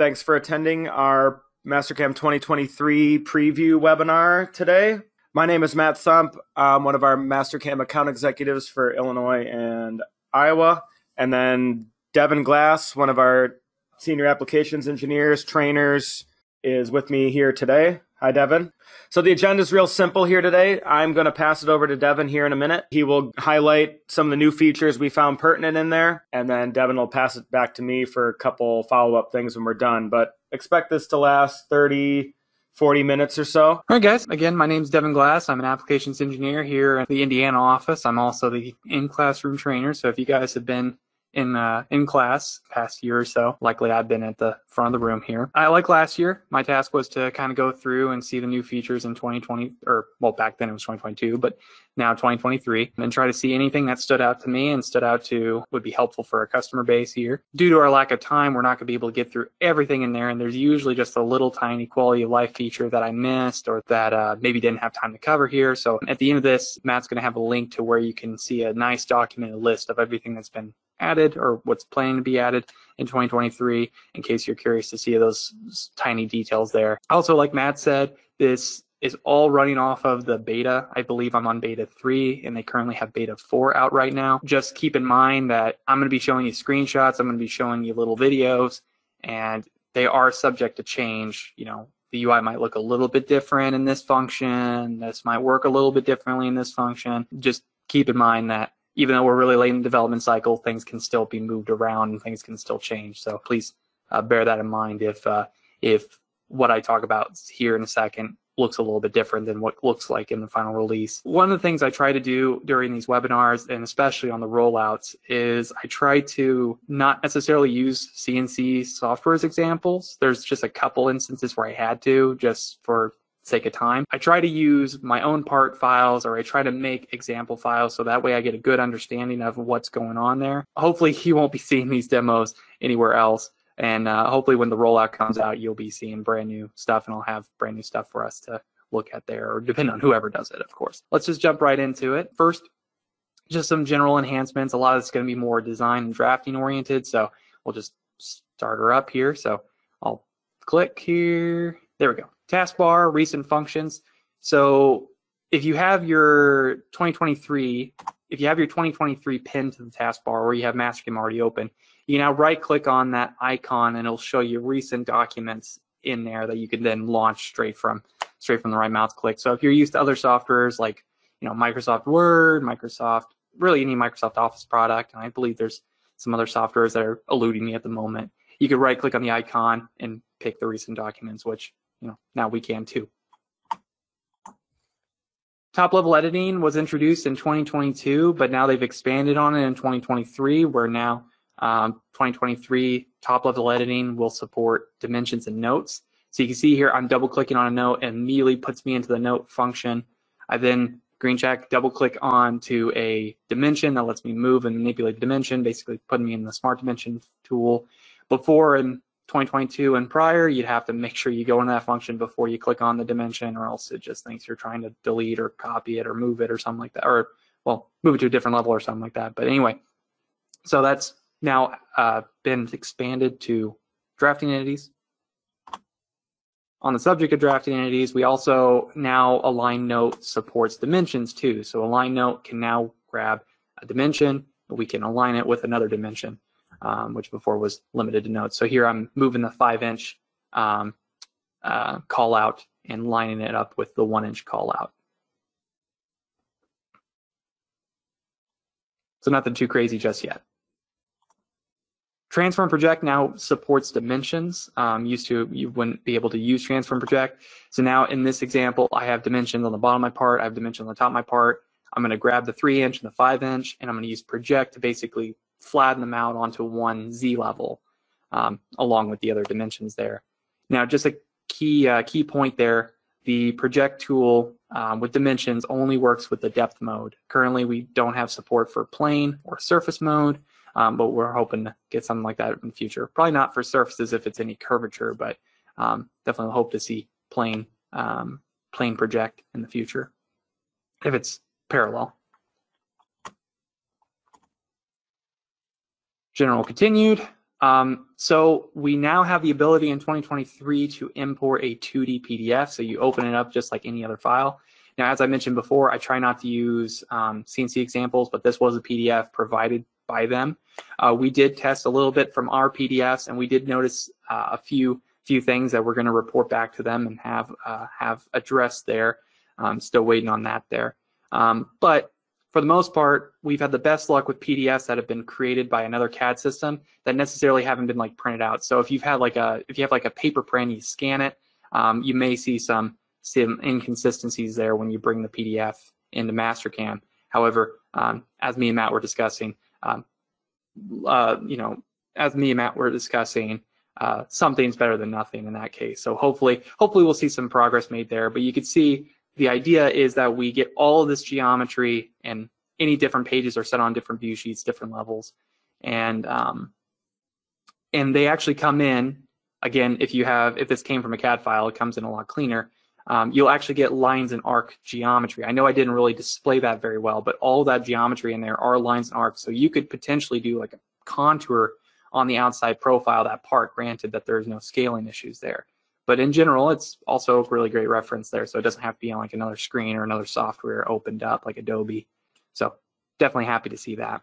Thanks for attending our Mastercam 2023 preview webinar today. My name is Matt Sump. I'm one of our Mastercam account executives for Illinois and Iowa. And then Devin Glass, one of our senior applications engineers, trainers, is with me here today. Hi, Devin. So the agenda is real simple here today. I'm going to pass it over to Devin here in a minute. He will highlight some of the new features we found pertinent in there, and then Devin will pass it back to me for a couple follow up things when we're done. But expect this to last 30, 40 minutes or so. All right, guys. Again, my name is Devin Glass. I'm an applications engineer here at the Indiana office. I'm also the in classroom trainer. So if you guys have been in uh, in class past year or so. Likely I've been at the front of the room here. I like last year. My task was to kind of go through and see the new features in 2020 or well back then it was 2022, but now 2023 and try to see anything that stood out to me and stood out to would be helpful for our customer base here. Due to our lack of time, we're not going to be able to get through everything in there and there's usually just a little tiny quality of life feature that I missed or that uh, maybe didn't have time to cover here. So at the end of this, Matt's going to have a link to where you can see a nice documented list of everything that's been added or what's planning to be added in 2023 in case you're curious to see those tiny details there. Also, like Matt said, this is all running off of the beta. I believe I'm on beta 3 and they currently have beta 4 out right now. Just keep in mind that I'm going to be showing you screenshots, I'm going to be showing you little videos and they are subject to change, you know, the UI might look a little bit different in this function. This might work a little bit differently in this function. Just keep in mind that even though we're really late in the development cycle, things can still be moved around and things can still change. So please uh, bear that in mind if uh, if what I talk about here in a second looks a little bit different than what looks like in the final release. One of the things I try to do during these webinars and especially on the rollouts is I try to not necessarily use CNC software as examples. There's just a couple instances where I had to just for sake of time. I try to use my own part files or I try to make example files so that way I get a good understanding of what's going on there. Hopefully you won't be seeing these demos anywhere else. And uh, hopefully when the rollout comes out, you'll be seeing brand new stuff and I'll have brand new stuff for us to look at there or depend on whoever does it, of course. Let's just jump right into it. First, just some general enhancements. A lot of it's going to be more design and drafting oriented. So we'll just start her up here. So I'll click here. There we go taskbar, recent functions. So if you have your 2023, if you have your 2023 pinned to the taskbar or you have Mastercam already open, you now right click on that icon and it'll show you recent documents in there that you can then launch straight from straight from the right mouse click. So if you're used to other softwares like you know Microsoft Word, Microsoft, really any Microsoft Office product, and I believe there's some other softwares that are eluding me at the moment. You could right click on the icon and pick the recent documents, which you know, now we can too. Top level editing was introduced in 2022, but now they've expanded on it in 2023, where now um, 2023 top level editing will support dimensions and notes. So you can see here, I'm double clicking on a note and immediately puts me into the note function. I then green check, double click on to a dimension that lets me move and manipulate dimension, basically putting me in the smart dimension tool. Before in 2022 and prior, you'd have to make sure you go into that function before you click on the dimension or else it just thinks you're trying to delete or copy it or move it or something like that. Or, well, move it to a different level or something like that. But anyway, so that's now uh, been expanded to drafting entities. On the subject of drafting entities, we also now align note supports dimensions too. So align note can now grab a dimension, but we can align it with another dimension um, which before was limited to notes. So here I'm moving the five inch um, uh, call out and lining it up with the one inch call out. So nothing too crazy just yet. Transform Project now supports dimensions. Um, used to, you wouldn't be able to use Transform Project. So now in this example, I have dimensions on the bottom of my part, I have dimensions on the top of my part. I'm going to grab the three inch and the five inch, and I'm going to use Project to basically flatten them out onto one Z level um, along with the other dimensions there. Now, just a key, uh, key point there, the project tool um, with dimensions only works with the depth mode. Currently, we don't have support for plane or surface mode, um, but we're hoping to get something like that in the future. Probably not for surfaces if it's any curvature, but um, definitely hope to see plane, um, plane project in the future if it's parallel. General continued. Um, so we now have the ability in 2023 to import a 2D PDF. So you open it up just like any other file. Now, as I mentioned before, I try not to use um, CNC examples, but this was a PDF provided by them. Uh, we did test a little bit from our PDFs, and we did notice uh, a few few things that we're going to report back to them and have uh, have addressed there. Um, still waiting on that there. Um, but for the most part, we've had the best luck with PDFs that have been created by another CAD system that necessarily haven't been like printed out. So if you've had like a if you have like a paper print, you scan it, um, you may see some some inconsistencies there when you bring the PDF into Mastercam. However, um, as me and Matt were discussing, um, uh, you know, as me and Matt were discussing, uh, something's better than nothing in that case. So hopefully, hopefully we'll see some progress made there. But you can see the idea is that we get all of this geometry and any different pages are set on different view sheets, different levels, and um, and they actually come in again. If you have if this came from a CAD file, it comes in a lot cleaner. Um, you'll actually get lines and arc geometry. I know I didn't really display that very well, but all that geometry in there are lines and arcs. So you could potentially do like a contour on the outside profile that part, granted that there's no scaling issues there. But in general, it's also a really great reference there. So it doesn't have to be on like another screen or another software opened up like Adobe. So definitely happy to see that.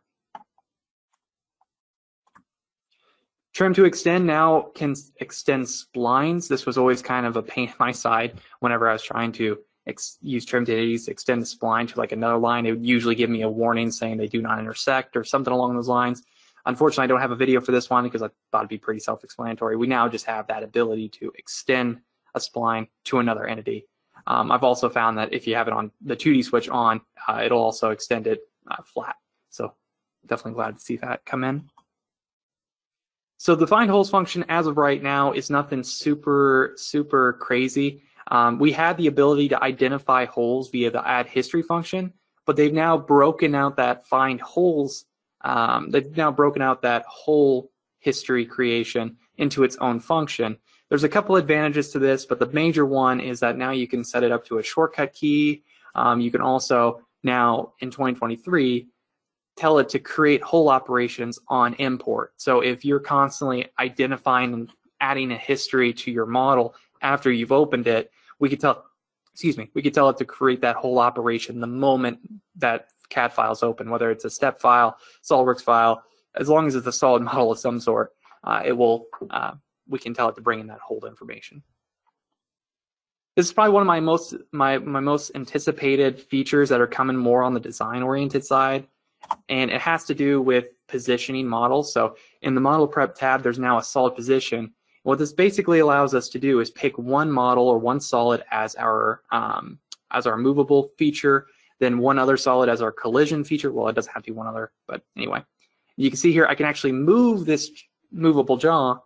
Trim to extend now can extend splines. This was always kind of a pain on my side whenever I was trying to use trim to extend the spline to like another line. It would usually give me a warning saying they do not intersect or something along those lines. Unfortunately, I don't have a video for this one because I thought it'd be pretty self-explanatory. We now just have that ability to extend a spline to another entity. Um, I've also found that if you have it on the 2D switch on, uh, it'll also extend it uh, flat. So definitely glad to see that come in. So the find holes function as of right now is nothing super, super crazy. Um, we had the ability to identify holes via the add history function, but they've now broken out that find holes um, they've now broken out that hole history creation into its own function. There's a couple advantages to this, but the major one is that now you can set it up to a shortcut key. Um, you can also now in 2023 tell it to create hole operations on import. So if you're constantly identifying and adding a history to your model after you've opened it, we could tell, excuse me, we could tell it to create that hole operation the moment that CAD files open, whether it's a step file, SOLIDWORKS file, as long as it's a solid model of some sort, uh, it will, uh, we can tell it to bring in that hold information. This is probably one of my most my my most anticipated features that are coming more on the design oriented side, and it has to do with positioning models. So in the model prep tab, there's now a solid position. What this basically allows us to do is pick one model or one solid as our um, as our movable feature, then one other solid as our collision feature. Well, it doesn't have to be one other, but anyway. You can see here I can actually move this movable jaw,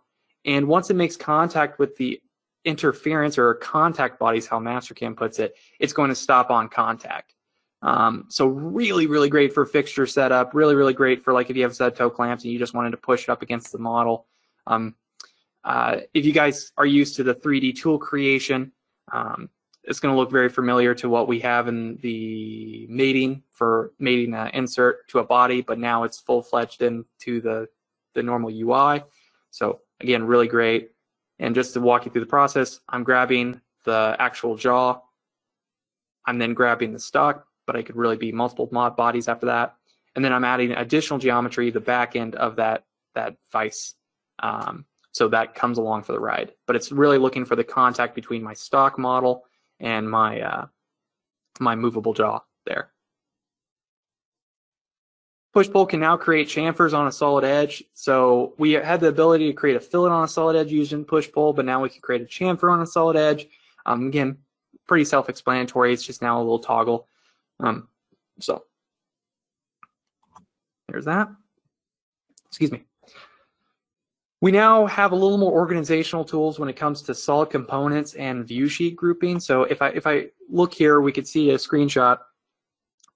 and once it makes contact with the interference or contact bodies, how Mastercam puts it, it's going to stop on contact. Um, so really, really great for fixture setup. Really, really great for like if you have set toe clamps and you just wanted to push it up against the model. Um, uh, if you guys are used to the 3D tool creation, um, it's going to look very familiar to what we have in the mating for mating an insert to a body, but now it's full-fledged into the, the normal UI. So again, really great. And just to walk you through the process, I'm grabbing the actual jaw. I'm then grabbing the stock, but I could really be multiple mod bodies after that. And then I'm adding additional geometry, the back end of that, that vise. Um, so that comes along for the ride. But it's really looking for the contact between my stock model and my uh, my movable jaw there. Push pull can now create chamfers on a solid edge. So we had the ability to create a fillet on a solid edge using push pull, but now we can create a chamfer on a solid edge. Um, again, pretty self-explanatory. It's just now a little toggle. Um, so there's that. Excuse me. We now have a little more organizational tools when it comes to solid components and view sheet grouping. So if I if I look here, we could see a screenshot.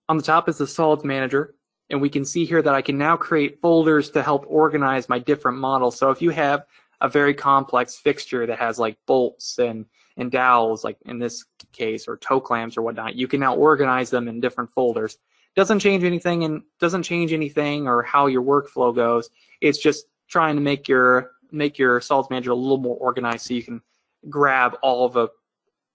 On the top is the solids manager, and we can see here that I can now create folders to help organize my different models. So if you have a very complex fixture that has like bolts and and dowels, like in this case, or toe clamps or whatnot, you can now organize them in different folders. Doesn't change anything and doesn't change anything or how your workflow goes. It's just trying to make your make your solids manager a little more organized so you can grab all of a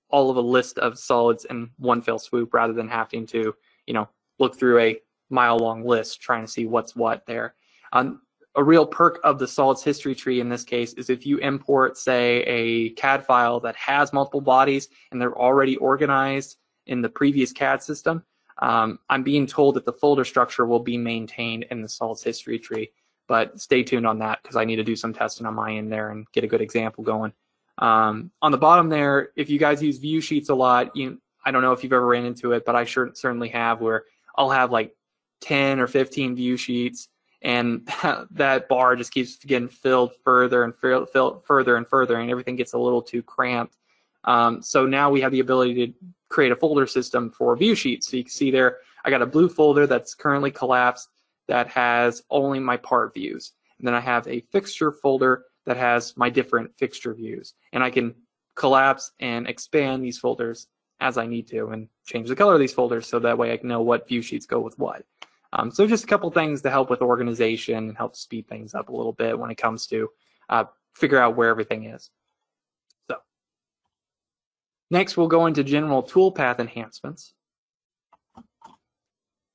all of a list of solids in one fell swoop rather than having to you know look through a mile long list trying to see what's what there. Um, a real perk of the solids history tree in this case is if you import, say, a CAD file that has multiple bodies and they're already organized in the previous CAD system, um, I'm being told that the folder structure will be maintained in the solids history tree. But stay tuned on that because I need to do some testing on my end there and get a good example going. Um, on the bottom there, if you guys use view sheets a lot, you I don't know if you've ever ran into it, but I sure certainly have where I'll have like 10 or 15 view sheets and that bar just keeps getting filled further and filled further and further and everything gets a little too cramped. Um, so now we have the ability to create a folder system for view sheets. So you can see there i got a blue folder that's currently collapsed that has only my part views. And then i have a fixture folder that has my different fixture views. And i can collapse and expand these folders as i need to and change the color of these folders so that way i can know what view sheets go with what um, so just a couple things to help with organization and help speed things up a little bit when it comes to uh, figure out where everything is. So next we'll go into general toolpath enhancements.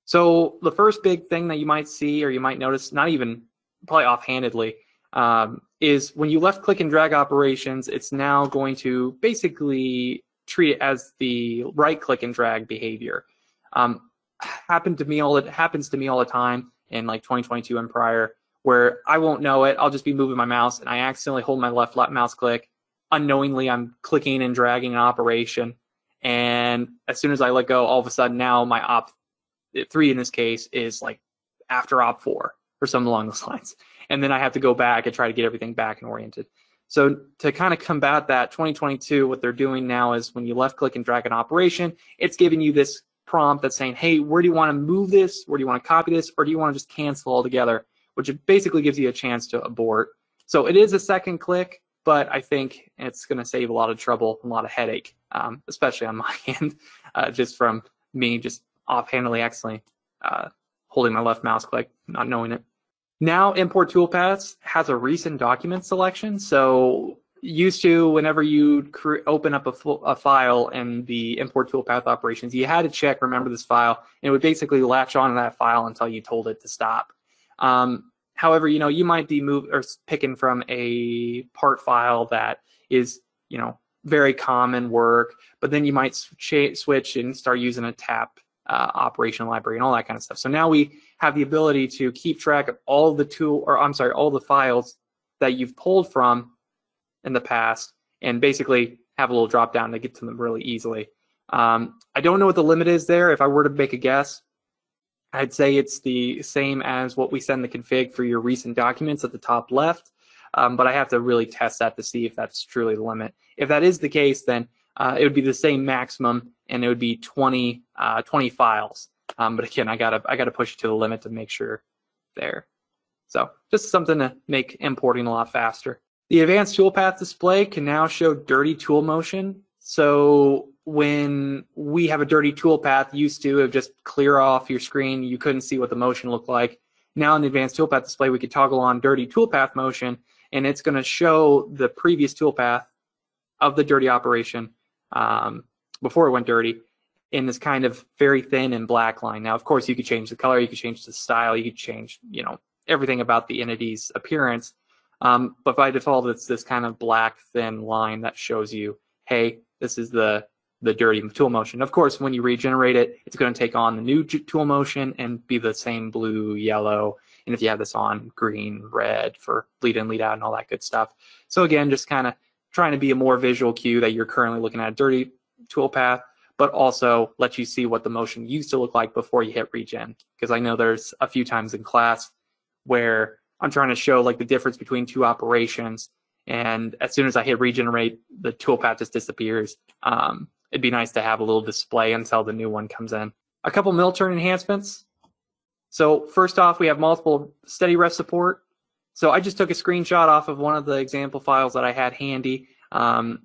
So the first big thing that you might see or you might notice, not even probably offhandedly, um, is when you left click and drag operations, it's now going to basically treat it as the right click and drag behavior. Um, happened to me all it happens to me all the time in like 2022 and prior where I won't know it. I'll just be moving my mouse and I accidentally hold my left left mouse click. Unknowingly, I'm clicking and dragging an operation. And as soon as I let go, all of a sudden now my op three in this case is like after op four or something along those lines. And then I have to go back and try to get everything back and oriented. So to kind of combat that, 2022, what they're doing now is when you left click and drag an operation, it's giving you this prompt that's saying, hey, where do you want to move this? Where do you want to copy this? Or do you want to just cancel altogether? Which it basically gives you a chance to abort. So it is a second click, but I think it's going to save a lot of trouble, a lot of headache, um, especially on my end, uh, just from me just offhandedly accidentally uh, holding my left mouse click, not knowing it. Now import toolpaths has a recent document selection. So used to whenever you open up a, a, file in the import toolpath operations, you had to check remember this file, and it would basically latch on to that file until you told it to stop. Um, however, you know you might be move or picking from a part file that is you know very common work, but then you might switch and start using a tap uh, operation library and all that kind of stuff. So now we have the ability to keep track of all the tool, or I'm sorry, all the files that you've pulled from in the past and basically have a little drop down to get to them really easily. Um, I don't know what the limit is there. If I were to make a guess, I'd say it's the same as what we send the config for your recent documents at the top left. Um, but I have to really test that to see if that's truly the limit. If that is the case, then uh, it would be the same maximum, and it would be 20, uh, 20 files. Um, but again, I gotta I gotta push it to the limit to make sure there. So just something to make importing a lot faster. The advanced toolpath display can now show dirty tool motion. So when we have a dirty toolpath, used to have just clear off your screen, you couldn't see what the motion looked like. Now in the advanced toolpath display, we could toggle on dirty toolpath motion, and it's going to show the previous toolpath of the dirty operation um, before it went dirty in this kind of very thin and black line. Now, of course, you could change the color, you could change the style, you could change, you know, everything about the entity's appearance. Um, but by default, it's this kind of black thin line that shows you, hey, this is the the dirty tool motion. Of course, when you regenerate it, it's going to take on the new tool motion and be the same blue, yellow, and if you have this on, green, red for lead in, lead out, and all that good stuff. So again, just kind of trying to be a more visual cue that you're currently looking at a dirty tool path, but also let you see what the motion used to look like before you hit regen. Because I know there's a few times in class where I'm trying to show like the difference between two operations. And as soon as I hit regenerate, the toolpath just disappears. Um, it'd be nice to have a little display until the new one comes in. A couple mill turn enhancements. So first off, we have multiple steady rest support. So I just took a screenshot off of one of the example files that I had handy. Um,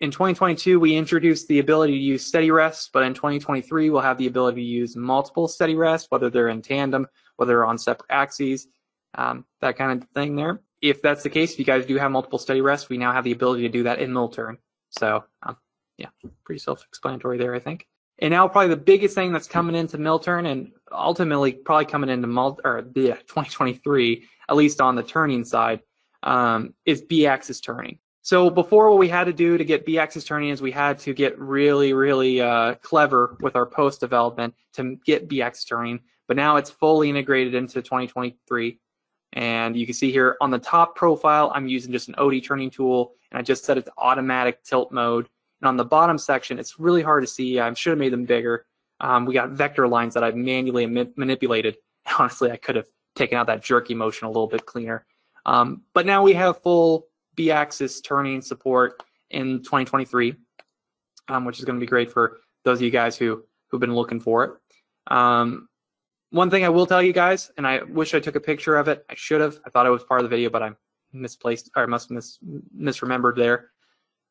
in 2022, we introduced the ability to use steady rest, but in 2023, we'll have the ability to use multiple steady rests, whether they're in tandem, whether they're on separate axes. Um, that kind of thing there. If that's the case, if you guys do have multiple steady rests, we now have the ability to do that in Mill-Turn. So um, yeah, pretty self-explanatory there, I think. And now probably the biggest thing that's coming into Mill-Turn and ultimately probably coming into Mul- or yeah, 2023, at least on the turning side, um, is B-axis turning. So before what we had to do to get B-axis turning is we had to get really, really uh, clever with our post development to get B-axis turning. But now it's fully integrated into 2023. And you can see here on the top profile, I'm using just an OD turning tool, and I just set it to automatic tilt mode. And on the bottom section, it's really hard to see. I should have made them bigger. Um, we got vector lines that I've manually ma manipulated. Honestly, I could have taken out that jerky motion a little bit cleaner. Um, but now we have full B-axis turning support in 2023, um, which is going to be great for those of you guys who who've been looking for it. Um, one thing I will tell you guys, and I wish I took a picture of it. I should have. I thought it was part of the video, but I misplaced or must mis misremembered there.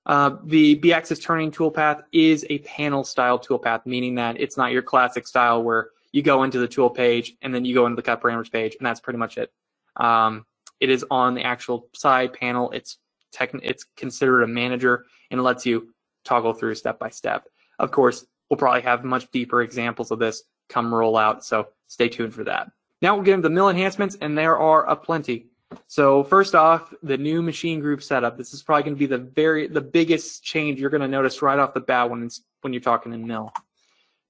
Uh, the B-axis turning toolpath is a panel style toolpath, meaning that it's not your classic style where you go into the tool page and then you go into the cut parameters page, and that's pretty much it. Um, it is on the actual side panel. It's it's considered a manager and lets you toggle through step by step. Of course, we'll probably have much deeper examples of this come roll out, so stay tuned for that. Now we'll get into the mill enhancements, and there are a plenty. So first off, the new machine group setup. This is probably going to be the very the biggest change you're going to notice right off the bat when when you're talking in mill.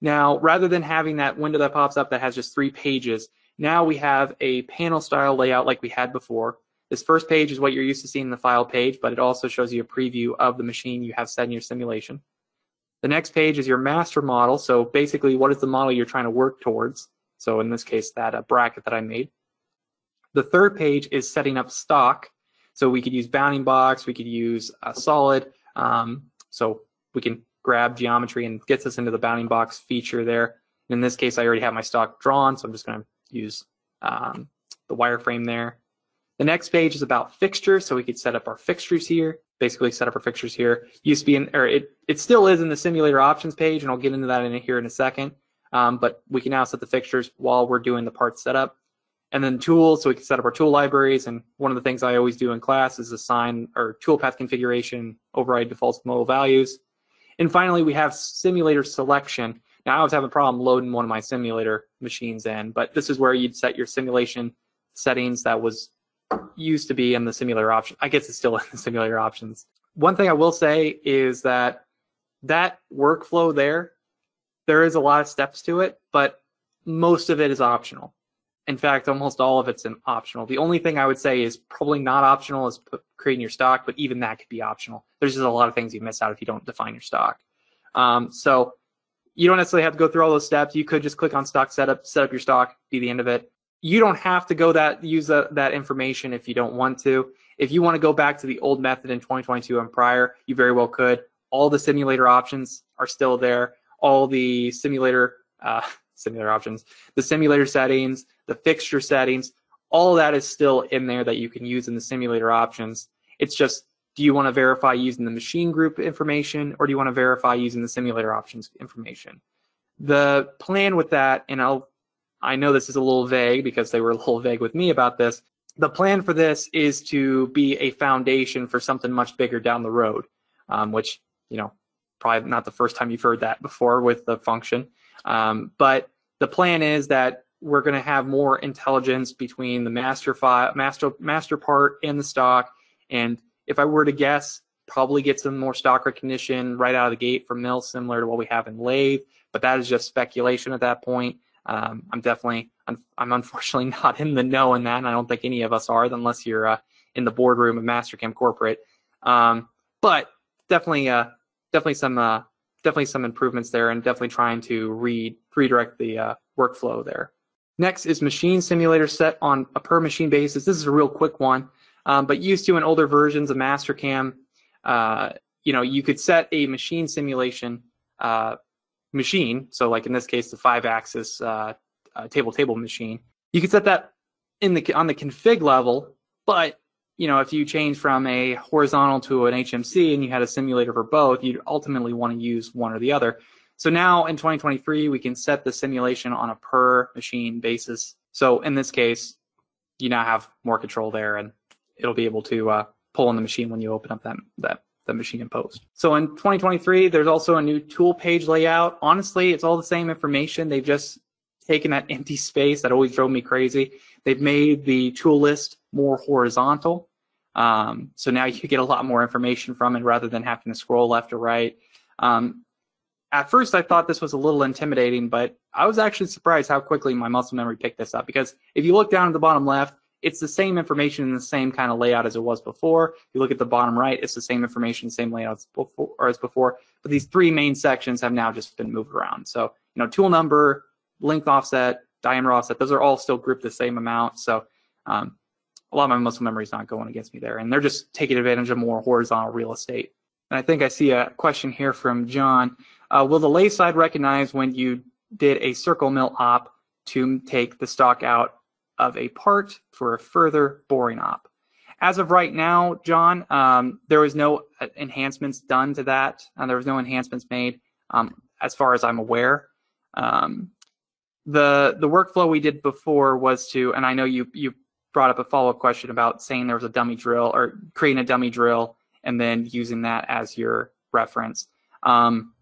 Now, rather than having that window that pops up that has just three pages, now we have a panel style layout like we had before. This first page is what you're used to seeing in the file page, but it also shows you a preview of the machine you have set in your simulation. The next page is your master model. So basically, what is the model you're trying to work towards? So in this case, that uh, bracket that I made. The third page is setting up stock. So we could use bounding box, we could use a solid. Um, so we can grab geometry and gets us into the bounding box feature there. In this case, I already have my stock drawn, so I'm just going to use um, the wireframe there. The next page is about fixtures, so we could set up our fixtures here. Basically, set up our fixtures here. Used to be in, or it it still is in the simulator options page, and I'll get into that in here in a second. Um, but we can now set the fixtures while we're doing the part setup. And then tools, so we can set up our tool libraries. And one of the things I always do in class is assign our toolpath configuration, override defaults modal values. And finally, we have simulator selection. Now, I was having a problem loading one of my simulator machines in, but this is where you'd set your simulation settings that was used to be in the simulator option. I guess it's still in the simulator options. One thing I will say is that that workflow there, there is a lot of steps to it, but most of it is optional. In fact, almost all of it's optional. The only thing I would say is probably not optional is creating your stock, but even that could be optional. There's just a lot of things you miss out if you don't define your stock. Um, so you don't necessarily have to go through all those steps. You could just click on stock setup, set up your stock, be the end of it you don't have to go that use that, that information if you don't want to. If you want to go back to the old method in 2022 and prior, you very well could. All the simulator options are still there. All the simulator uh, simulator options, the simulator settings, the fixture settings, all that is still in there that you can use in the simulator options. It's just do you want to verify using the machine group information or do you want to verify using the simulator options information? The plan with that, and I'll I know this is a little vague because they were a little vague with me about this. The plan for this is to be a foundation for something much bigger down the road, um, which, you know, probably not the first time you've heard that before with the function. Um, but the plan is that we're going to have more intelligence between the master file, master, master part and the stock. And if I were to guess, probably get some more stock recognition right out of the gate from mill, similar to what we have in lathe. But that is just speculation at that point. Um, I'm definitely, I'm unfortunately not in the know in that, and I don't think any of us are, unless you're uh, in the boardroom of Mastercam Corporate. Um, but definitely, uh, definitely some, uh, definitely some improvements there, and definitely trying to read redirect the uh, workflow there. Next is machine simulator set on a per machine basis. This is a real quick one, um, but used to in older versions of Mastercam, uh, you know, you could set a machine simulation uh, machine, so like in this case, the five-axis uh, uh, table-table machine, you can set that in the on the config level. But you know, if you change from a horizontal to an HMC and you had a simulator for both, you'd ultimately want to use one or the other. So now in 2023, we can set the simulation on a per machine basis. So in this case, you now have more control there, and it'll be able to uh, pull on the machine when you open up that that the machine in post. So in 2023, there's also a new tool page layout. Honestly, it's all the same information. They've just taken that empty space that always drove me crazy. They've made the tool list more horizontal. Um, so now you get a lot more information from it rather than having to scroll left or right. Um, at first, I thought this was a little intimidating, but I was actually surprised how quickly my muscle memory picked this up. Because if you look down at the bottom left, it's the same information in the same kind of layout as it was before. If you look at the bottom right, it's the same information, same layout as before, or as before. But these three main sections have now just been moved around. So, you know, tool number, length offset, diameter offset, those are all still grouped the same amount. So um, a lot of my muscle memory is not going against me there. And they're just taking advantage of more horizontal real estate. And I think I see a question here from John. Uh, will the lathe side recognize when you did a circle mill op to take the stock out of a part for a further boring op? As of right now, John, um, there was no uh, enhancements done to that. Uh, there was no enhancements made um, as far as I'm aware. Um, the the workflow we did before was to, and I know you you brought up a follow up question about saying there was a dummy drill or creating a dummy drill and then using that as your reference. Um,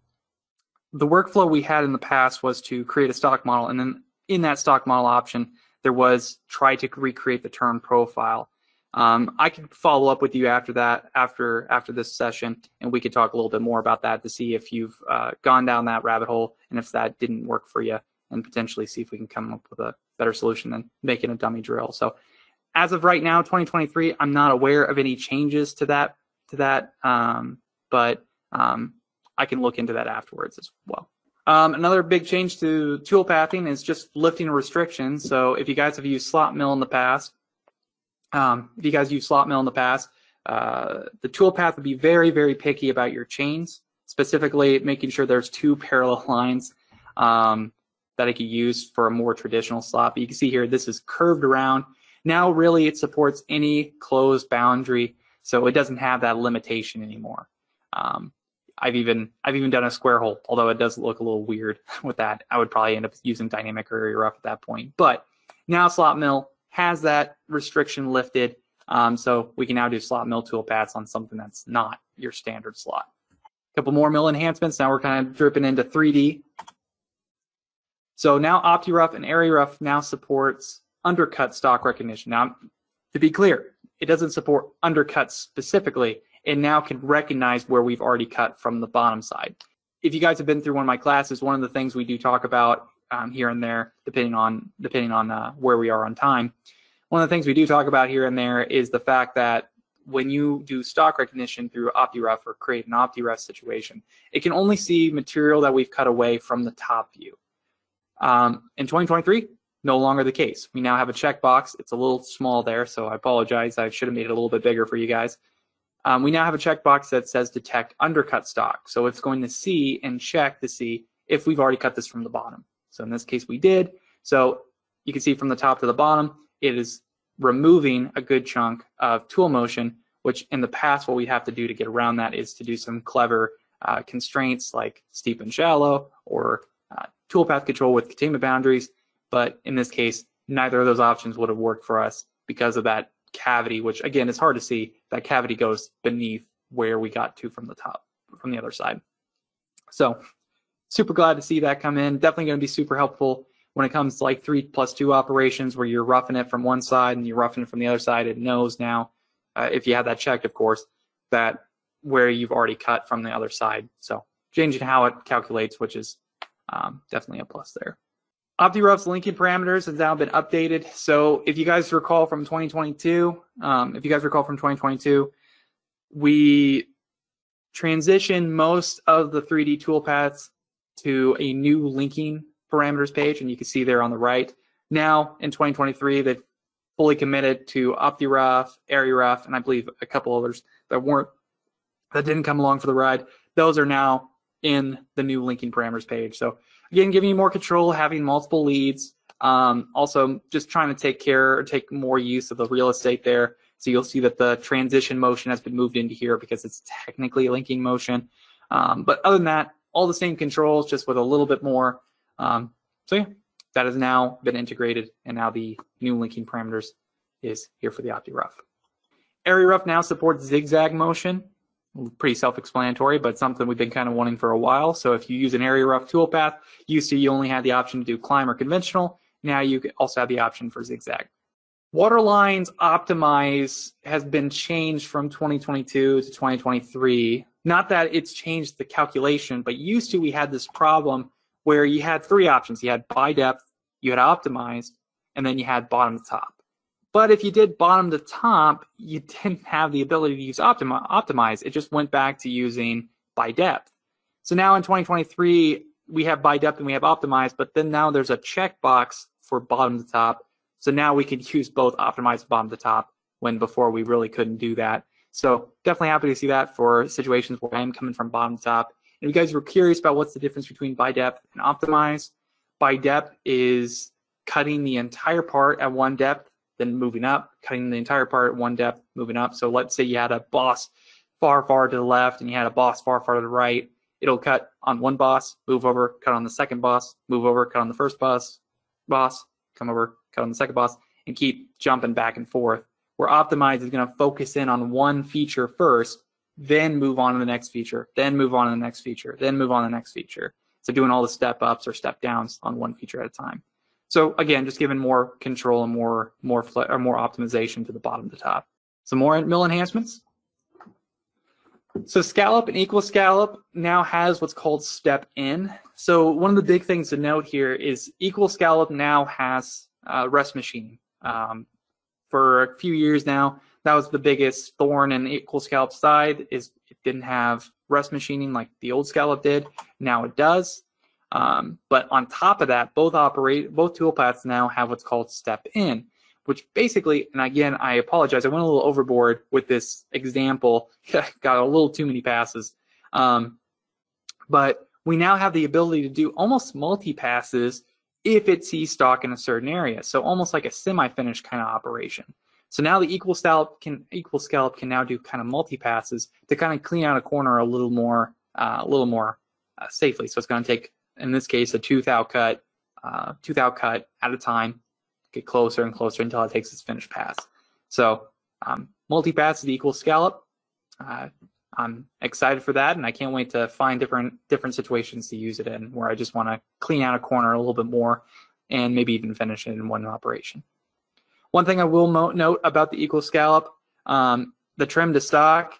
the workflow we had in the past was to create a stock model, and then in that stock model option, there was try to recreate the turn profile. Um, I could follow up with you after that, after after this session, and we could talk a little bit more about that to see if you've uh, gone down that rabbit hole and if that didn't work for you and potentially see if we can come up with a better solution than making a dummy drill. So as of right now, 2023, I'm not aware of any changes to that to that, um, but um, I can look into that afterwards as well. Um, another big change to tool pathing is just lifting restrictions. So if you guys have used slot mill in the past, um, if you guys use slot mill in the past, uh, the tool path would be very, very picky about your chains, specifically making sure there's two parallel lines. Um, that I could use for a more traditional slot. But you can see here, this is curved around. Now really it supports any closed boundary, so it doesn't have that limitation anymore. Um, I've even I've even done a square hole, although it does look a little weird with that. I would probably end up using dynamic area rough at that point. But now slot mill has that restriction lifted, um, so we can now do slot mill tool paths on something that's not your standard slot. A couple more mill enhancements. Now we're kind of dripping into 3D. So now OptiRough and AreaRough now supports undercut stock recognition. Now, to be clear, it doesn't support undercuts specifically. It now can recognize where we've already cut from the bottom side. If you guys have been through one of my classes, one of the things we do talk about um, here and there, depending on depending on uh, where we are on time, one of the things we do talk about here and there is the fact that when you do stock recognition through OptiRough or create an OptiRough situation, it can only see material that we've cut away from the top view. Um, in 2023, no longer the case. We now have a checkbox. It's a little small there, so I apologize. I should have made it a little bit bigger for you guys. Um, we now have a checkbox that says detect undercut stock. So it's going to see and check to see if we've already cut this from the bottom. So in this case, we did. So you can see from the top to the bottom, it is removing a good chunk of tool motion, which in the past, what we have to do to get around that is to do some clever uh, constraints like steep and shallow or uh, toolpath control with containment boundaries, but in this case, neither of those options would have worked for us because of that cavity, which again is hard to see. That cavity goes beneath where we got to from the top, from the other side. So super glad to see that come in. Definitely going to be super helpful when it comes to like three plus two operations where you're roughing it from one side and you're roughing it from the other side. It knows now, uh, if you have that checked, of course, that where you've already cut from the other side. So changing how it calculates, which is um, definitely a plus there. OptiRough's linking parameters has now been updated. So if you guys recall from 2022, um, if you guys recall from 2022, we transitioned most of the 3D toolpaths to a new linking parameters page, and you can see there on the right. Now in 2023, they've fully committed to OptiRough, AreaRough, and I believe a couple others that weren't that didn't come along for the ride. Those are now in the new linking parameters page. So again, giving you more control, having multiple leads, um, also just trying to take care or take more use of the real estate there. So you'll see that the transition motion has been moved into here because it's technically a linking motion. Um, but other than that, all the same controls, just with a little bit more. Um, so yeah, that has now been integrated and now the new linking parameters is here for the OptiRough. AreaRough now supports zigzag motion. Pretty self-explanatory, but something we've been kind of wanting for a while. So if you use an AreaRough toolpath, used to you only had the option to do climb or conventional. Now you also have the option for zigzag. Waterline's optimize has been changed from 2022 to 2023. Not that it's changed the calculation, but used to we had this problem where you had three options. You had by depth, you had optimized, and then you had bottom to top. But if you did bottom to top, you didn't have the ability to use optimi- optimize. It just went back to using by depth. So now in 2023, we have by depth and we have optimize, but then now there's a checkbox for bottom to top. So now we can use both optimize and bottom to top when before we really couldn't do that. So definitely happy to see that for situations where I am coming from bottom to top. And if you guys were curious about what's the difference between by depth and optimize, by depth is cutting the entire part at one depth, then moving up, cutting the entire part one depth, moving up. So let's say you had a boss far, far to the left and you had a boss far, far to the right. It'll cut on one boss, move over, cut on the second boss, move over, cut on the first boss, boss, come over, cut on the second boss, and keep jumping back and forth. Where Optimize is going to focus in on one feature first, then move on to the next feature, then move on to the next feature, then move on to the next feature. So doing all the step ups or step downs on one feature at a time. So again, just giving more control and more more or more optimization to the bottom to top. Some more mill enhancements. So scallop and equal scallop now has what's called step in. So one of the big things to note here is equal scallop now has uh, rest machine. Um, for a few years now, that was the biggest thorn in equal scallop side is it didn't have rest machining like the old scallop did. Now it does. Um, but on top of that, both operate both toolpaths now have what's called step in, which basically, and again, I apologize, I went a little overboard with this example, got a little too many passes. Um, but we now have the ability to do almost multi passes if it sees stock in a certain area. So almost like a semi-finished kind of operation. So now the equal scallop can equal scallop can now do kind of multi passes to kind of clean out a corner a little more uh, a little more uh, safely. So it's going to take in this case a two thou cut uh, two thou cut at a time, get closer and closer until it takes its finished pass. So um, multi pass is the equal scallop. Uh, I'm excited for that, and I can't wait to find different different situations to use it in where I just want to clean out a corner a little bit more and maybe even finish it in one operation. One thing I will note about the equal scallop, um, the trim to stock,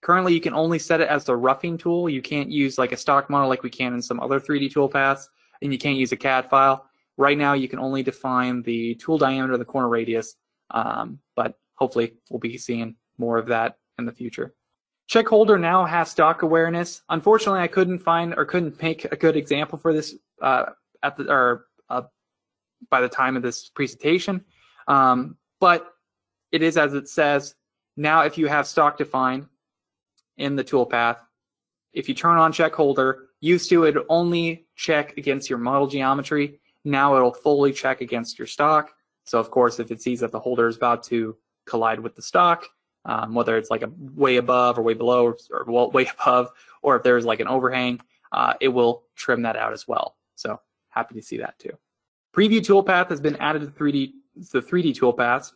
currently you can only set it as the roughing tool. You can't use like a stock model like we can in some other 3D toolpaths, and you can't use a CAD file. Right now you can only define the tool diameter, the corner radius, um, but hopefully we'll be seeing more of that in the future. Check holder now has stock awareness. Unfortunately, I couldn't find or couldn't make a good example for this uh, at the or uh, by the time of this presentation. Um, but it is as it says. Now, if you have stock defined in the toolpath, if you turn on check holder, used to it only check against your model geometry. Now it'll fully check against your stock. So of course, if it sees that the holder is about to collide with the stock, um, whether it's like a way above or way below or, or way above, or if there's like an overhang, uh, it will trim that out as well. So happy to see that too. Preview toolpath has been added to 3D, the 3D toolpaths.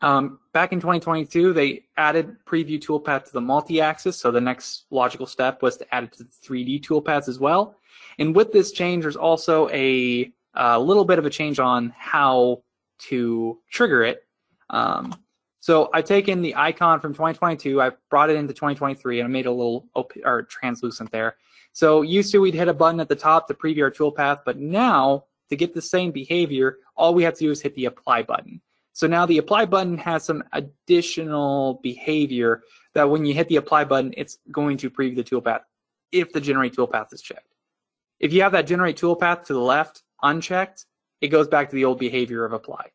Um, back in 2022, they added preview toolpath to the multi-axis. So the next logical step was to add it to the 3D toolpaths as well. And with this change, there's also a, a little bit of a change on how to trigger it. Um, so I've taken the icon from 2022, I've brought it into 2023, and I made a little op- or translucent there. So used to we'd hit a button at the top to preview our toolpath, but now to get the same behavior, all we have to do is hit the apply button. So now the apply button has some additional behavior that when you hit the apply button, it's going to preview the toolpath if the generate toolpath is checked. If you have that generate toolpath to the left unchecked, it goes back to the old behavior of apply.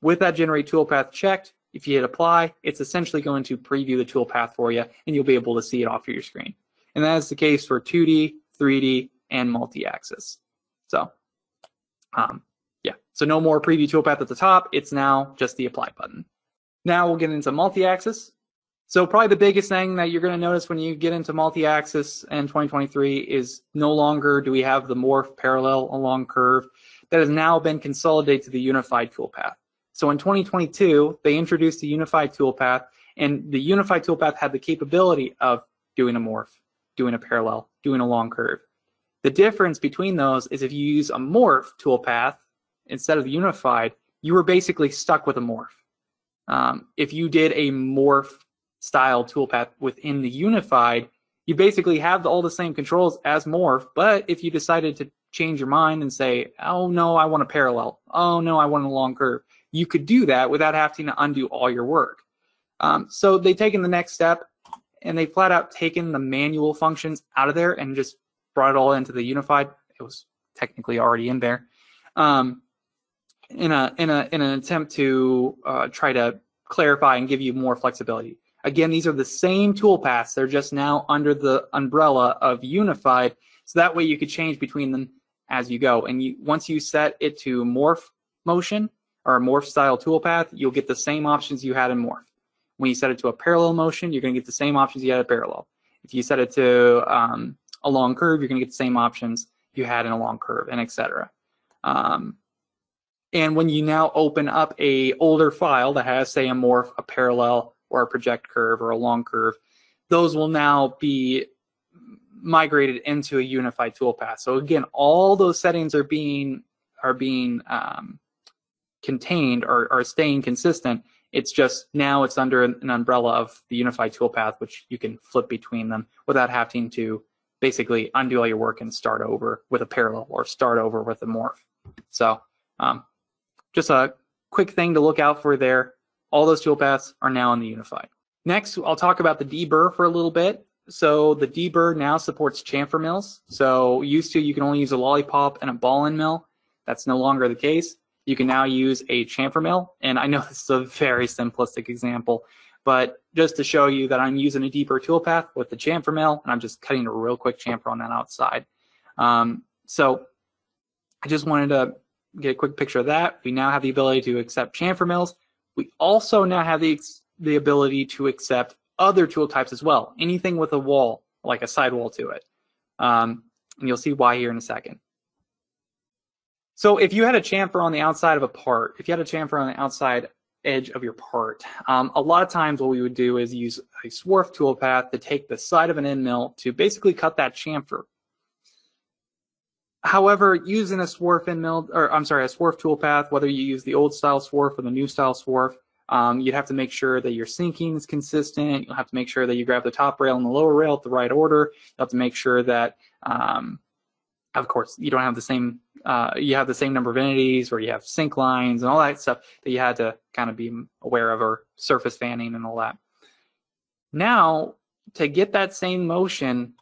With that generate toolpath checked, if you hit apply, it's essentially going to preview the toolpath for you and you'll be able to see it off of your screen. And that is the case for 2D, 3D, and multi-axis. So, um, so no more preview toolpath at the top. It's now just the apply button. Now we'll get into multi-axis. So probably the biggest thing that you're going to notice when you get into multi-axis in 2023 is no longer do we have the morph parallel along curve that has now been consolidated to the unified toolpath. So in 2022, they introduced the unified toolpath, and the unified toolpath had the capability of doing a morph, doing a parallel, doing a long curve. The difference between those is if you use a morph toolpath instead of unified, you were basically stuck with a morph. Um, if you did a morph style toolpath within the unified, you basically have all the same controls as morph, but if you decided to change your mind and say, oh no, I want a parallel. Oh no, I want a long curve. You could do that without having to undo all your work. Um, so they've taken the next step and they flat out taken the manual functions out of there and just brought it all into the unified. It was technically already in there. Um, in a in a in an attempt to uh, try to clarify and give you more flexibility. Again, these are the same toolpaths. They're just now under the umbrella of unified, so that way you could change between them as you go. And you, once you set it to morph motion or morph style toolpath, you'll get the same options you had in morph. When you set it to a parallel motion, you're going to get the same options you had in parallel. If you set it to um, a long curve, you're going to get the same options you had in a long curve, and etc. Um, and when you now open up a older file that has, say, a morph, a parallel, or a project curve, or a long curve, those will now be migrated into a unified toolpath. So again, all those settings are being are being um, contained or are staying consistent. It's just now it's under an umbrella of the unified toolpath, which you can flip between them without having to basically undo all your work and start over with a parallel or start over with a morph. So um, just a quick thing to look out for there. All those toolpaths are now in the unified. Next, I'll talk about the deburr for a little bit. So the deburr now supports chamfer mills. So used to you can only use a lollipop and a ball end mill. That's no longer the case. You can now use a chamfer mill. And I know this is a very simplistic example, but just to show you that I'm using a deburr toolpath with the chamfer mill, and I'm just cutting a real quick chamfer on that outside. Um, so I just wanted to get a quick picture of that. We now have the ability to accept chamfer mills. We also now have the, the ability to accept other tool types as well. Anything with a wall, like a sidewall to it. Um, and you'll see why here in a second. So if you had a chamfer on the outside of a part, if you had a chamfer on the outside edge of your part, um, a lot of times what we would do is use a swarf toolpath to take the side of an end mill to basically cut that chamfer. However, using a swarf end mill, or I'm sorry, a swarf toolpath, whether you use the old style swarf or the new style swarf, um, you'd have to make sure that your syncing is consistent. You'll have to make sure that you grab the top rail and the lower rail at the right order. You have to make sure that, um, of course, you don't have the same, uh, you have the same number of entities or you have sync lines and all that stuff that you had to kind of be aware of or surface fanning and all that. Now, to get that same motion,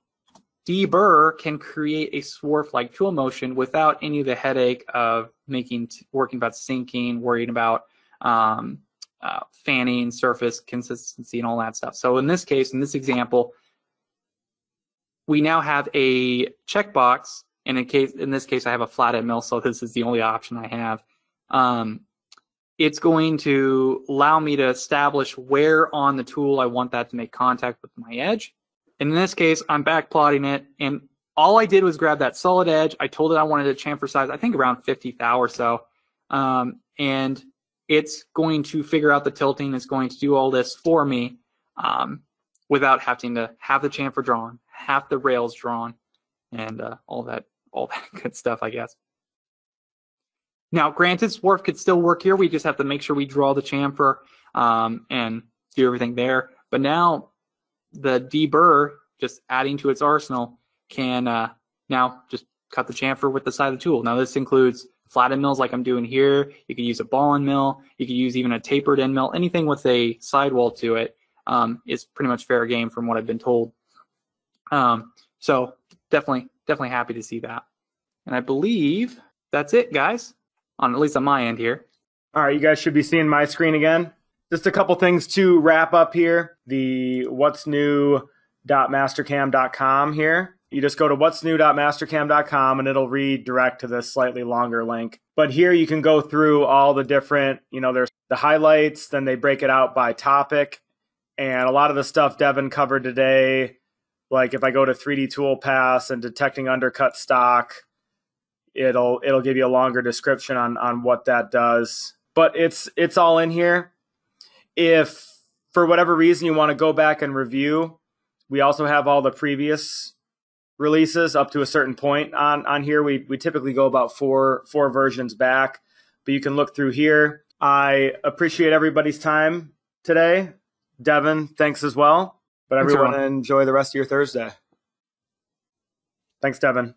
deburr can create a swarf-like tool motion without any of the headache of making working about syncing, worrying about um, uh, fanning, surface consistency, and all that stuff. So in this case, in this example, we now have a checkbox. And in case in this case, I have a flathead mill, so this is the only option I have. Um, it's going to allow me to establish where on the tool I want that to make contact with my edge. And in this case, I'm back plotting it, and all I did was grab that solid edge. I told it I wanted a chamfer size, I think around 50 thou or so. Um, and it's going to figure out the tilting. It's going to do all this for me um, without having to have the chamfer drawn, have the rails drawn, and uh, all that all that good stuff, I guess. Now, granted, Swarf could still work here. We just have to make sure we draw the chamfer um, and do everything there. But now the deburr, just adding to its arsenal, can uh, now just cut the chamfer with the side of the tool. Now this includes flathead mills like I'm doing here. You could use a ball end mill. You could use even a tapered end mill. Anything with a sidewall to it um, is pretty much fair game from what I've been told. Um, so definitely, definitely happy to see that. And I believe that's it, guys, on at least on my end here. All right, you guys should be seeing my screen again. Just a couple things to wrap up here. The what's new new.mastercam.com here. You just go to what's new new.mastercam.com and it'll redirect to this slightly longer link. But here you can go through all the different, you know, there's the highlights, then they break it out by topic. And a lot of the stuff Devin covered today, like if I go to 3D Toolpaths and detecting undercut stock, it'll it'll give you a longer description on on what that does but it's it's all in here. If for whatever reason you want to go back and review, we also have all the previous releases up to a certain point on on here. We we typically go about four four versions back, but you can look through here. I appreciate everybody's time today. Devin, thanks as well. But everyone everyone. enjoy the rest of your Thursday. Thanks, Devin.